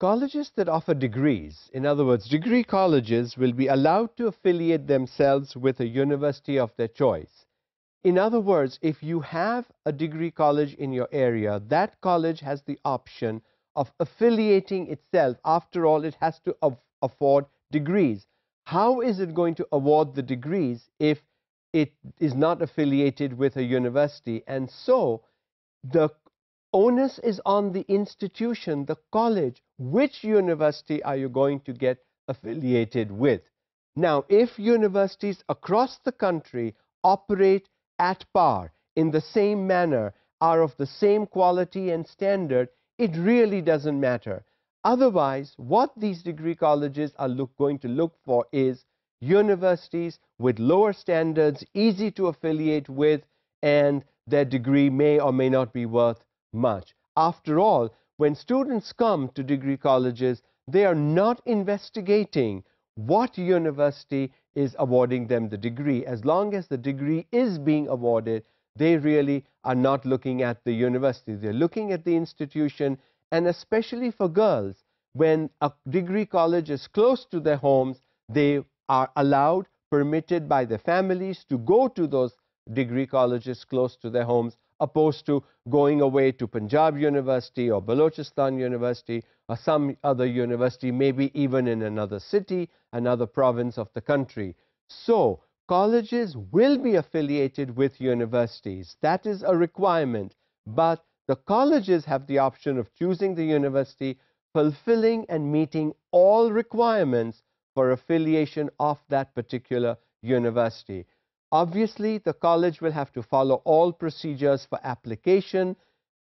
Colleges that offer degrees, in other words, degree colleges will be allowed to affiliate themselves with a university of their choice. In other words, if you have a degree college in your area, that college has the option of affiliating itself. After all, it has to afford degrees. How is it going to award the degrees if it is not affiliated with a university? And so, the onus is on the institution, the college. Which university are you going to get affiliated with? Now, if universities across the country operate at par in the same manner, are of the same quality and standard, it really doesn't matter. Otherwise, what these degree colleges are look, going to look for is universities with lower standards, easy to affiliate with, and their degree may or may not be worth much. After all, when students come to degree colleges, they are not investigating what university is awarding them the degree. As long as the degree is being awarded, they really are not looking at the university. They're looking at the institution, and especially for girls, when a degree college is close to their homes, they are allowed, permitted by their families to go to those degree colleges close to their homes opposed to going away to Punjab University or Balochistan University or some other university, maybe even in another city, another province of the country. So, colleges will be affiliated with universities. That is a requirement. But the colleges have the option of choosing the university, fulfilling and meeting all requirements for affiliation of that particular university. Obviously, the college will have to follow all procedures for application,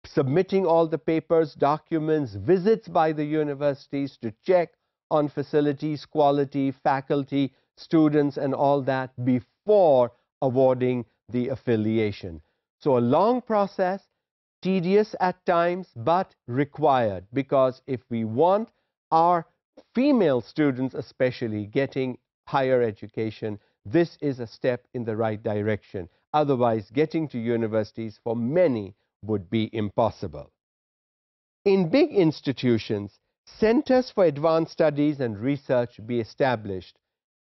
submitting all the papers, documents, visits by the universities to check on facilities, quality, faculty, students, and all that before awarding the affiliation. So a long process, tedious at times, but required because if we want our female students especially getting higher education, this is a step in the right direction. Otherwise, getting to universities for many would be impossible. In big institutions, centers for advanced studies and research be established.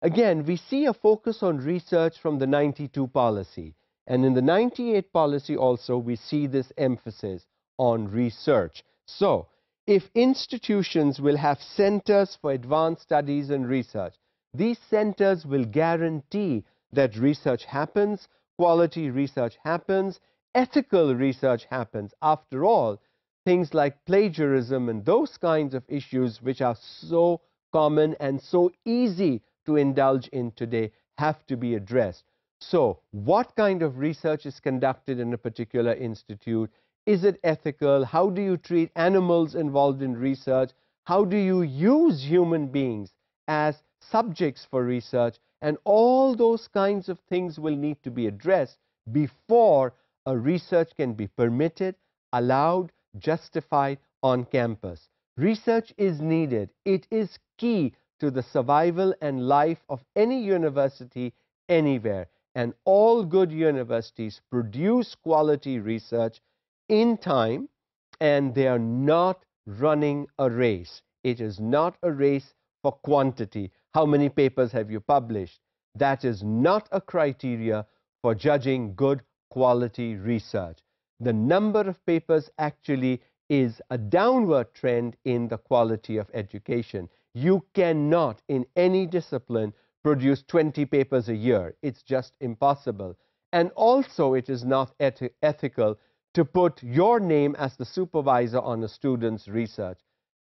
Again, we see a focus on research from the 92 policy. And in the 98 policy also, we see this emphasis on research. So, if institutions will have centers for advanced studies and research, these centers will guarantee that research happens, quality research happens, ethical research happens. After all, things like plagiarism and those kinds of issues which are so common and so easy to indulge in today have to be addressed. So, what kind of research is conducted in a particular institute? Is it ethical? How do you treat animals involved in research? How do you use human beings as subjects for research, and all those kinds of things will need to be addressed before a research can be permitted, allowed, justified on campus. Research is needed. It is key to the survival and life of any university anywhere. And all good universities produce quality research in time, and they are not running a race. It is not a race for quantity. How many papers have you published? That is not a criteria for judging good quality research. The number of papers actually is a downward trend in the quality of education. You cannot, in any discipline, produce 20 papers a year. It's just impossible. And also, it is not eth ethical to put your name as the supervisor on a student's research.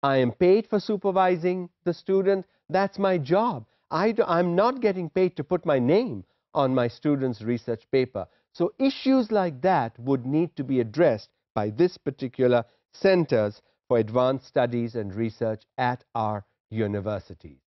I am paid for supervising the student. That's my job. I am not getting paid to put my name on my student's research paper. So issues like that would need to be addressed by this particular Centers for Advanced Studies and Research at our universities.